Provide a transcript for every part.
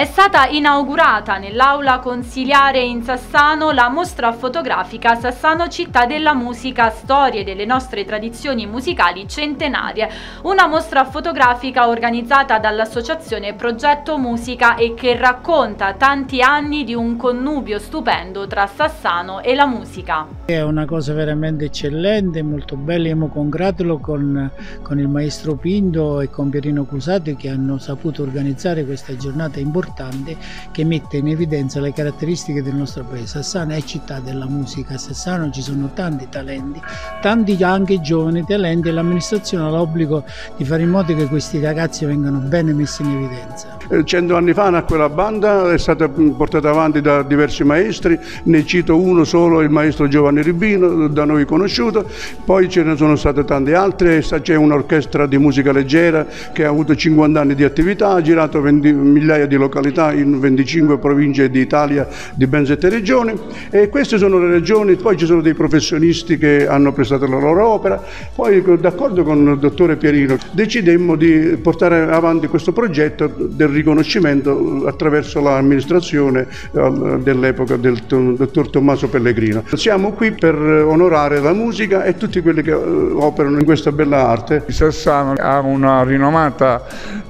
È stata inaugurata nell'aula consiliare in Sassano la mostra fotografica Sassano Città della Musica Storie delle nostre tradizioni musicali centenarie, una mostra fotografica organizzata dall'associazione Progetto Musica e che racconta tanti anni di un connubio stupendo tra Sassano e la musica. È una cosa veramente eccellente, molto bella, io mi congratulo con, con il maestro Pinto e con Pierino Cusato che hanno saputo organizzare questa giornata importante importante che mette in evidenza le caratteristiche del nostro paese. Sassano è città della musica, a Sassano ci sono tanti talenti, tanti anche giovani talenti e l'amministrazione ha l'obbligo di fare in modo che questi ragazzi vengano bene messi in evidenza. Eh, cento anni fa nacque la banda, è stata portata avanti da diversi maestri, ne cito uno solo, il maestro Giovanni Ribino, da noi conosciuto, poi ce ne sono state tante altre, c'è un'orchestra di musica leggera che ha avuto 50 anni di attività, ha girato 20, migliaia di località in 25 province d'Italia di ben sette regioni e queste sono le regioni, poi ci sono dei professionisti che hanno prestato la loro opera, poi d'accordo con il dottore Pierino decidemmo di portare avanti questo progetto del riconoscimento attraverso l'amministrazione eh, dell'epoca del dottor Tommaso Pellegrino. Siamo qui per onorare la musica e tutti quelli che eh, operano in questa bella arte. Sassano ha una rinomata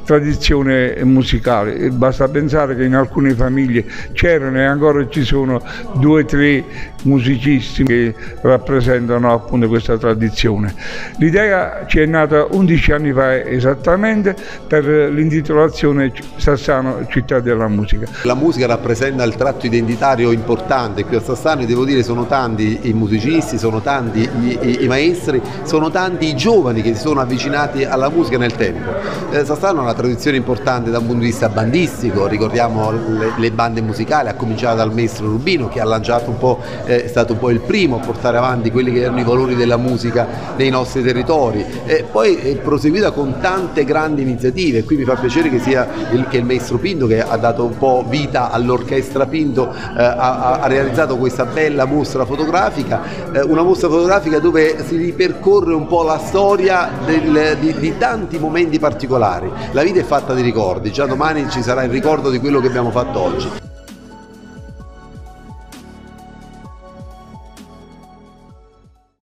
tradizione musicale, basta pensare che in alcune famiglie c'erano e ancora ci sono due o tre musicisti che rappresentano appunto questa tradizione. L'idea ci è nata 11 anni fa esattamente per l'intitolazione Sassano Città della Musica. La musica rappresenta il tratto identitario importante, qui a Sassano devo dire sono tanti i musicisti, sono tanti i, i, i maestri, sono tanti i giovani che si sono avvicinati alla musica nel tempo. Eh, Sassano ha una tradizione importante da un punto di vista bandistico, ricordiamo le, le bande musicali, a cominciare dal maestro Rubino che ha lanciato un po', eh, è stato un po' il primo a portare avanti quelli che erano i valori della musica nei nostri territori, e poi è proseguita con tante grandi iniziative, qui mi fa piacere che sia il, che il maestro Pinto che ha dato un po' vita all'orchestra Pinto, eh, ha, ha, realizzato questa bella mostra fotografica, eh, una mostra fotografica dove si ripercorre un po' la storia del, di, di tanti momenti particolari. La vita è fatta di ricordi, già domani ci sarà il ricordo di quello che abbiamo fatto oggi.